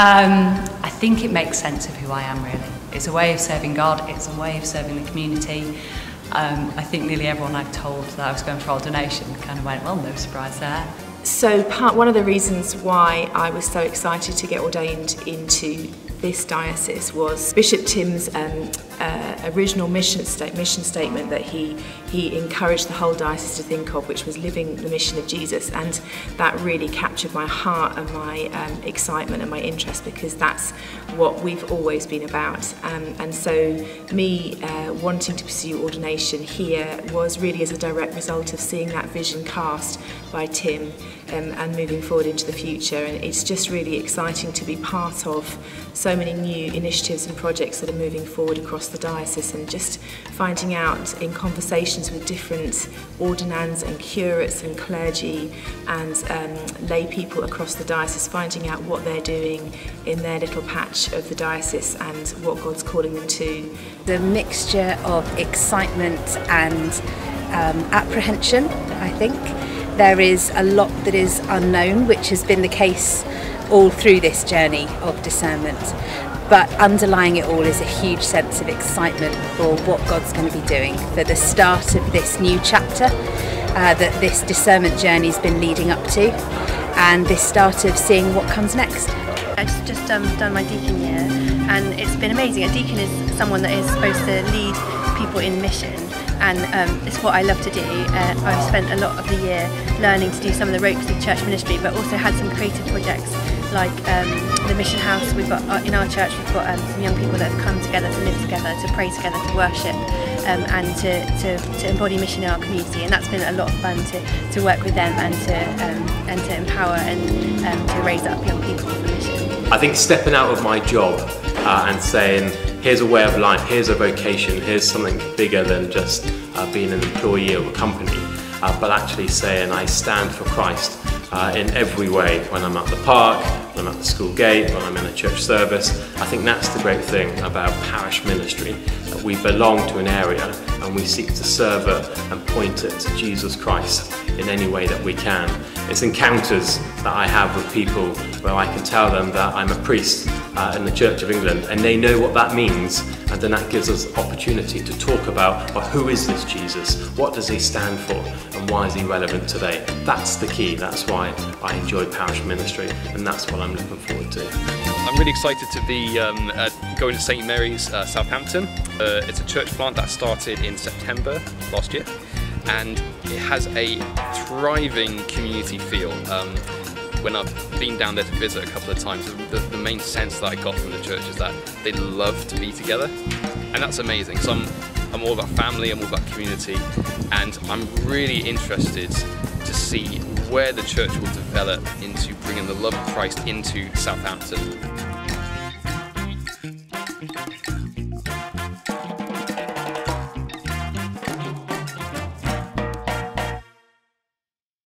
Um, I think it makes sense of who I am really. It's a way of serving God, it's a way of serving the community. Um, I think nearly everyone I've told that I was going for ordination kind of went, well, no surprise there. So part one of the reasons why I was so excited to get ordained into this diocese was Bishop Tim's um, uh, original mission, sta mission statement that he, he encouraged the whole diocese to think of, which was living the mission of Jesus. And that really captured my heart and my um, excitement and my interest because that's what we've always been about. Um, and so me uh, wanting to pursue ordination here was really as a direct result of seeing that vision cast by Tim um, and moving forward into the future. And it's just really exciting to be part of so many new initiatives and projects that are moving forward across the diocese and just finding out in conversations with different ordinands and curates and clergy and um, lay people across the diocese, finding out what they're doing in their little patch of the diocese and what God's calling them to. The mixture of excitement and um, apprehension, I think. There is a lot that is unknown, which has been the case all through this journey of discernment. But underlying it all is a huge sense of excitement for what God's going to be doing, for the start of this new chapter uh, that this discernment journey has been leading up to, and this start of seeing what comes next. I've just um, done my deacon year, and it's been amazing. A deacon is someone that is supposed to lead people in mission, and um, it's what I love to do. Uh, I've spent a lot of the year learning to do some of the ropes of church ministry, but also had some creative projects like um, the mission house. We've got uh, in our church we've got um, some young people that have come together to live together, to pray together, to worship, um, and to, to, to, embody mission in our community. And that's been a lot of fun to, to work with them and to um, and to empower and um, to raise up young people for mission. I think stepping out of my job uh, and saying here's a way of life, here's a vocation, here's something bigger than just uh, being an employee of a company, uh, but actually saying I stand for Christ uh, in every way when I'm at the park, when I'm at the school gate, when I'm in a church service. I think that's the great thing about parish ministry, that we belong to an area and we seek to serve it and point it to Jesus Christ in any way that we can. It's encounters that I have with people where I can tell them that I'm a priest uh, in the Church of England and they know what that means and then that gives us opportunity to talk about well, who is this Jesus, what does he stand for and why is he relevant today. That's the key, that's why I enjoy parish ministry and that's what I'm looking forward to. I'm really excited to be um, uh, going to St Mary's uh, Southampton. Uh, it's a church plant that started in September last year and it has a thriving community feel. Um, when I've been down there to visit a couple of times, the, the, main sense that I got from the church is that they love to be together, and that's amazing. So I'm, I'm all about family, I'm all about community, and I'm really interested to see where the church will develop into bringing the love of Christ into Southampton.